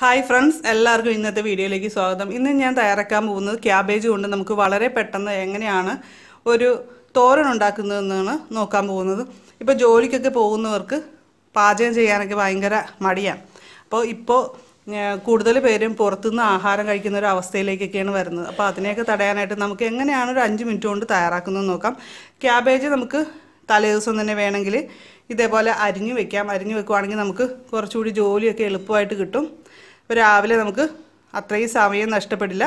Hi friends എല്ലാവർക്കും ഇന്നത്തെ വീഡിയോയിലേക്ക് സ്വാഗതം. ഇന്ന് ഞാൻ തയ്യാറാക്കാൻ പോകുന്നത് ക്യാബേജ് കൊണ്ട് നമുക്ക് വളരെ പെട്ടെന്ന് എങ്ങനെയാണ് ഒരു തോരൻ ഉണ്ടാക്കുന്നതെന്നാണ് നോക്കാൻ പോകുന്നത്. ഇപ്പോൾ ജോലിക്കൊക്കെ പോകുന്നവർക്ക് പാചകം ചെയ്യാനൊക്കെ ഭയങ്കര മടിയാണ്. അപ്പോൾ ഇപ്പോൾ കൂടുതൽ പേരും പുറത്തുനിന്ന് ആഹാരം കഴിക്കുന്ന ഒരു അവസ്ഥയിലേക്കൊക്കെയാണ് വരുന്നത്. അപ്പോൾ അതിനെയൊക്കെ തടയാനായിട്ട് നമുക്ക് എങ്ങനെയാണ് ഒരു അഞ്ച് മിനിറ്റ് കൊണ്ട് തയ്യാറാക്കുന്നത് നോക്കാം. ക്യാബേജ് നമുക്ക് തലേ ദിവസം തന്നെ വേണമെങ്കിൽ ഇതേപോലെ അരിഞ്ഞു വെക്കാം. അരിഞ്ഞു വെക്കുവാണെങ്കിൽ നമുക്ക് കുറച്ചുകൂടി ജോലിയൊക്കെ എളുപ്പമായിട്ട് കിട്ടും. അപ്പോൾ രാവിലെ നമുക്ക് അത്രയും സമയം നഷ്ടപ്പെടില്ല.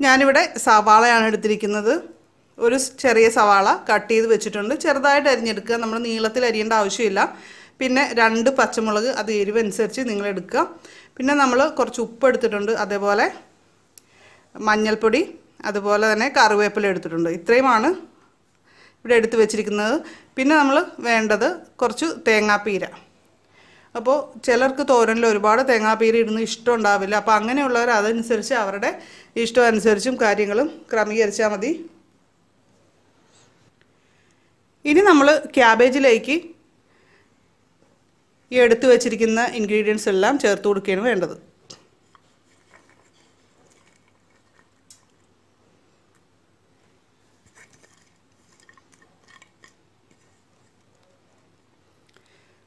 ഞാനിവിടെ സവാളയാണ് എടുത്തിരിക്കുന്നത്. ഒരു ചെറിയ സവാള കട്ട് ചെയ്ത് വെച്ചിട്ടുണ്ട്. ചെറുതായിട്ട് അരിഞ്ഞെടുക്കുക. നമ്മൾ നീളത്തിൽ അരിയേണ്ട ആവശ്യമില്ല. പിന്നെ രണ്ട് പച്ചമുളക് അത് എരിവനുസരിച്ച് നിങ്ങൾ എടുക്കുക. പിന്നെ നമ്മൾ കുറച്ച് ഉപ്പ് എടുത്തിട്ടുണ്ട്. അതേപോലെ മഞ്ഞൾപ്പൊടി അതുപോലെ തന്നെ കറിവേപ്പില എടുത്തിട്ടുണ്ട്. ഇത്രയുമാണ് ഇവിടെ എടുത്തു വെച്ചിരിക്കുന്നത്. പിന്നെ നമ്മൾ വേണ്ടത് കുറച്ച് തേങ്ങാപ്പീര. അപ്പോൾ ചിലർക്ക് തോരനിൽ ഒരുപാട് തേങ്ങാപ്പീര ഇടുന്ന ഇഷ്ടം ഉണ്ടാവില്ല. അപ്പോൾ അങ്ങനെയുള്ളവർ അതനുസരിച്ച് അവരുടെ ഇഷ്ടം അനുസരിച്ചും കാര്യങ്ങളും ക്രമീകരിച്ചാൽ മതി. ഇനി നമ്മൾ ക്യാബേജിലേക്ക് ഈ എടുത്തു വെച്ചിരിക്കുന്ന ഇൻഗ്രീഡിയൻസ് എല്ലാം ചേർത്ത് കൊടുക്കുകയാണ് വേണ്ടത്.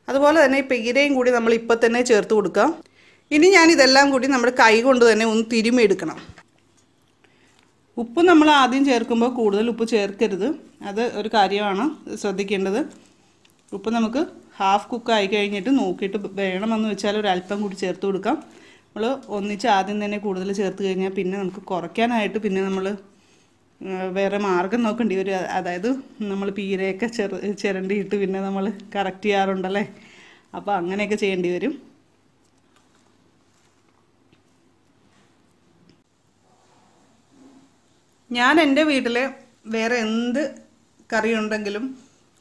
അതുപോലെ തന്നെ ഈ പീരയും കൂടി നമ്മൾ ഇപ്പം തന്നെ ചേർത്ത് കൊടുക്കാം. ഇനി ഞാൻ ഇതെല്ലാം കൂടി നമ്മുടെ കൈ കൊണ്ട് തന്നെ ഒന്ന് തിരുമിയെടുക്കണം ഉപ്പ് നമ്മൾ ആദ്യം ചേർക്കുമ്പോൾ കൂടുതൽ ഉപ്പ് ചേർക്കരുത്. അത് ഒരു കാര്യമാണ്. ശ്രദ്ധിക്കേണ്ടത്. ഉപ്പ് നമുക്ക് ഹാഫ് കുക്ക് ആയി കഴിഞ്ഞിട്ട് നോക്കിയിട്ട് വേണമെന്ന് വെച്ചാൽ ഒരു അല്പം കൂടി ചേർത്ത് കൊടുക്കാം. നമ്മൾ ഒന്നിച്ച് ആദ്യം തന്നെ കൂടുതൽ ചേർത്ത് കഴിഞ്ഞാൽ പിന്നെ നമുക്ക് കുറയ്ക്കാനായിട്ട് പിന്നെ നമ്മൾ വേറെ മാർഗം നോക്കേണ്ടി വരും. അതായത് നമ്മൾ പീരയൊക്കെ ചെറു ചിരണ്ടിയിട്ട് പിന്നെ നമ്മൾ കറക്റ്റ് ചെയ്യാറുണ്ടല്ലേ? അപ്പോൾ അങ്ങനെയൊക്കെ ചെയ്യേണ്ടി വരും. ഞാൻ എന്റെ വീട്ടിൽ വേറെ എന്ത് കറി ഉണ്ടെങ്കിലും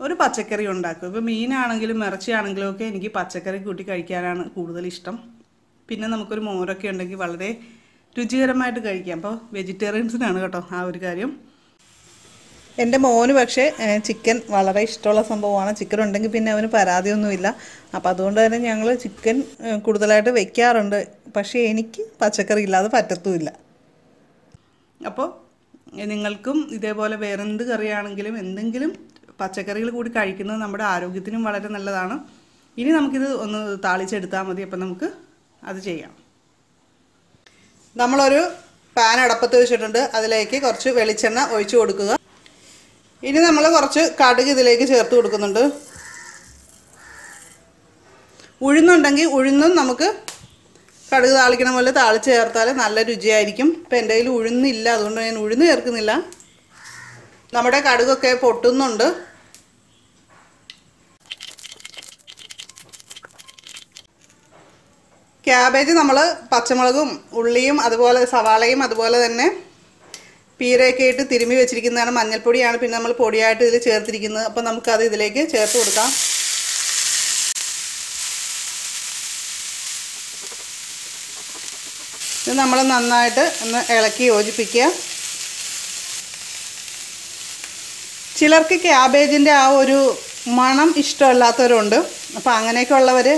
ഒരു പച്ചക്കറി ഉണ്ടാക്കും. ഇപ്പോൾ മീനാണെങ്കിലും ഇറച്ചിയാണെങ്കിലും ഒക്കെ എനിക്ക് പച്ചക്കറി കൂട്ടി കഴിക്കാനാണ് കൂടുതൽ ഇഷ്ടം. പിന്നെ നമുക്കൊരു മോരൊക്കെ ഉണ്ടെങ്കിൽ വളരെ രുചികരമായിട്ട് കഴിക്കാം. അപ്പോൾ വെജിറ്റേറിയൻസിനാണ് കേട്ടോ ആ ഒരു കാര്യം. എന്റെ മോന് പക്ഷേ ചിക്കൻ വളരെ ഇഷ്ടമുള്ള സംഭവമാണ്. ചിക്കൻ ഉണ്ടെങ്കിൽ പിന്നെ അവന് പരാതിയൊന്നുമില്ല. അപ്പോൾ അതുകൊണ്ട് തന്നെ ഞങ്ങൾ ചിക്കൻ കൂടുതലായിട്ട് വെക്കാറുണ്ട്. പക്ഷേ എനിക്ക് പച്ചക്കറി ഇല്ലാതെ പറ്റത്തുമില്ല. അപ്പോൾ നിങ്ങൾക്കും ഇതേപോലെ വേറെന്ത് കറിയാണെങ്കിലും എന്തെങ്കിലും പച്ചക്കറികൾ കൂടി കഴിക്കുന്നത് നമ്മുടെ ആരോഗ്യത്തിനും വളരെ നല്ലതാണ്. ഇനി നമുക്കിത് ഒന്ന് താളിച്ചെടുത്താൽ മതി. അപ്പം നമുക്ക് അത് ചെയ്യാം. നമ്മളൊരു പാൻ അടപ്പത്ത് വെച്ചിട്ടുണ്ട്. അതിലേക്ക് കുറച്ച് വെളിച്ചെണ്ണ ഒഴിച്ചു കൊടുക്കുക. ഇനി നമ്മൾ കുറച്ച് കടുക് ഇതിലേക്ക് ചേർത്ത് കൊടുക്കുന്നുണ്ട്. ഉഴുന്നുണ്ടെങ്കിൽ ഉഴുന്നും നമുക്ക് കടുക് താളിക്കണ പോലെ താളിച്ച് ചേർത്താൽ നല്ല രുചിയായിരിക്കും. ഇപ്പം എന്റെ കയ്യിൽ ഉഴുന്നില്ല. അതുകൊണ്ട് ഞാൻ ഉഴുന്ന് ചേർക്കുന്നില്ല. നമ്മുടെ കടുകൊക്കെ പൊട്ടുന്നുണ്ട്. ക്യാബേജ് നമ്മൾ പച്ചമുളകും ഉള്ളിയും അതുപോലെ സവാളയും അതുപോലെ തന്നെ പീരയൊക്കെ ഇട്ട് തിരുമ്മി വെച്ചിരിക്കുന്നതാണ് മഞ്ഞൾപ്പൊടിയാണ്. പിന്നെ നമ്മൾ പൊടിയായിട്ട് ഇതിൽ ചേർത്തിരിക്കുന്നത്. അപ്പോൾ നമുക്കത് ഇതിലേക്ക് ചേർത്ത് കൊടുക്കാം. ഇത് നമ്മൾ നന്നായിട്ട് ഒന്ന് ഇളക്കി യോജിപ്പിക്കുക. ചിലർക്ക് ക്യാബേജിന്റെ ആ ഒരു മണം ഇഷ്ടമല്ലാത്തവരുണ്ട്. അപ്പോൾ അങ്ങനെയൊക്കെ ഉള്ളവർ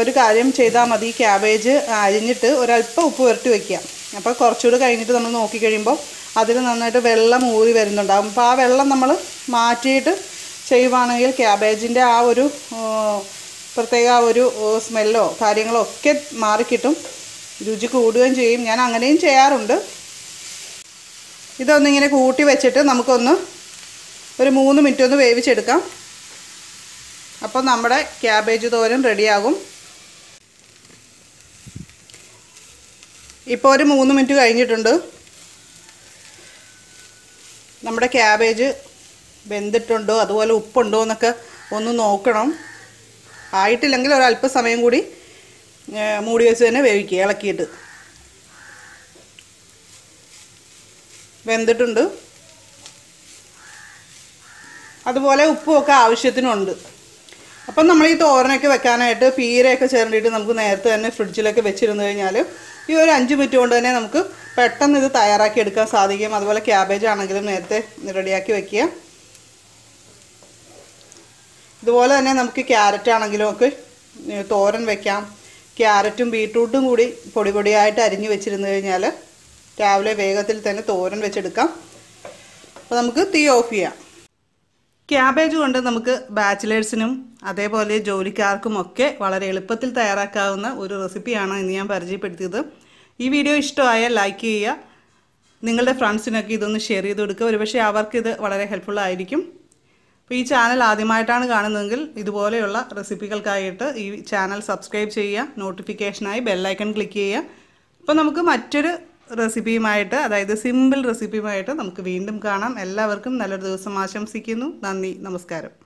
ഒരു കാര്യം ചെയ്താൽ മതി ക്യാബേജ് അരിഞ്ഞിട്ട് ഒരല്പം ഉപ്പ് പുരട്ടി വയ്ക്കുക അപ്പോൾ കുറച്ചുകൂടി കഴിഞ്ഞിട്ട് നമ്മൾ നോക്കിക്കഴിയുമ്പോൾ അതിൽ നന്നായിട്ട് വെള്ളം ഊറി വരുന്നുണ്ടാകും അപ്പോൾ ആ വെള്ളം നമ്മൾ മാറ്റിയിട്ട് ചെയ്യുവാണെങ്കിൽ ക്യാബേജിന്റെ ആ ഒരു പ്രത്യേക ഒരു സ്മെല്ലോ കാര്യങ്ങളോ ഒക്കെ മാറിക്കിട്ടും. രുചി കൂടുകയും ചെയ്യും. ഞാൻ അങ്ങനെയും ചെയ്യാറുണ്ട്. ഇതൊന്നിങ്ങനെ കൂട്ടി വെച്ചിട്ട് നമുക്കൊന്ന് ഒരു മൂന്ന് മിനിറ്റ് ഒന്ന് വേവിച്ചെടുക്കാം. അപ്പോൾ നമ്മുടെ ക്യാബേജ് തോരൻ റെഡിയാകും. ഇപ്പോൾ ഒരു മൂന്ന് മിനിറ്റ് കഴിഞ്ഞിട്ടുണ്ട്. നമ്മുടെ ക്യാബേജ് വെന്തിട്ടുണ്ടോ അതുപോലെ ഉപ്പുണ്ടോ എന്നൊക്കെ ഒന്ന് നോക്കണം. ആയിട്ടില്ലെങ്കിൽ ഒരല്പസമയം കൂടി മൂടി വെച്ച് തന്നെ വേവിക്കുക ഇളക്കിയിട്ട്. വെന്തിട്ടുണ്ട്. അതുപോലെ ഉപ്പുമൊക്കെ ആവശ്യത്തിനുണ്ട്. അപ്പം നമ്മൾ ഈ തോരനൊക്കെ വെക്കാനായിട്ട് പീരയൊക്കെ ചേർന്നിട്ട് നമുക്ക് നേരത്തെ തന്നെ ഫ്രിഡ്ജിലൊക്കെ വെച്ചിരുന്നു കഴിഞ്ഞാൽ ഈ ഒരു അഞ്ച് മിനിറ്റ് കൊണ്ട് തന്നെ നമുക്ക് പെട്ടെന്ന് ഇത് തയ്യാറാക്കി എടുക്കാൻ സാധിക്കും. അതുപോലെ ക്യാബേജ് ആണെങ്കിലും നേരത്തെ റെഡിയാക്കി വെക്കുക. ഇതുപോലെ തന്നെ നമുക്ക് ക്യാരറ്റ് ആണെങ്കിലും ഒക്കെ തോരൻ വെക്കാം. ക്യാരറ്റും ബീട്രൂട്ടും കൂടി പൊടി പൊടിയായിട്ട് അരിഞ്ഞ് വെച്ചിരുന്നു കഴിഞ്ഞാൽ രാവിലെ വേഗത്തിൽ തന്നെ തോരൻ വെച്ചെടുക്കാം. അപ്പോൾ നമുക്ക് തീ ഓഫ് ചെയ്യാം. ക്യാബേജ് കൊണ്ട് നമുക്ക് ബാച്ചിലേഴ്സിനും അതേപോലെ ജോലിക്കാർക്കും ഒക്കെ വളരെ എളുപ്പത്തിൽ തയ്യാറാക്കാവുന്ന ഒരു റെസിപ്പിയാണ് ഇന്ന് ഞാൻ പരിചയപ്പെടുത്തിയത്. ഈ വീഡിയോ ഇഷ്ടമായാൽ ലൈക്ക് ചെയ്യുക. നിങ്ങളുടെ ഫ്രണ്ട്സിനൊക്കെ ഇതൊന്ന് ഷെയർ ചെയ്ത് കൊടുക്കുക. ഒരുപക്ഷെ അവർക്കിത് വളരെ ഹെൽപ്ഫുൾ ആയിരിക്കും. അപ്പോൾ ഈ ചാനൽ ആദ്യമായിട്ടാണ് കാണുന്നതെങ്കിൽ ഇതുപോലെയുള്ള റെസിപ്പികൾക്കായിട്ട് ഈ ചാനൽ സബ്സ്ക്രൈബ് ചെയ്യുക. നോട്ടിഫിക്കേഷനായി ബെല്ലൈക്കൺ ക്ലിക്ക് ചെയ്യുക. അപ്പോൾ നമുക്ക് മറ്റൊരു റെസിപ്പിയുമായിട്ട് അതായത് സിമ്പിൾ റെസിപ്പിയുമായിട്ട് നമുക്ക് വീണ്ടും കാണാം. എല്ലാവർക്കും നല്ലൊരു ദിവസം ആശംസിക്കുന്നു. നന്ദി. നമസ്കാരം.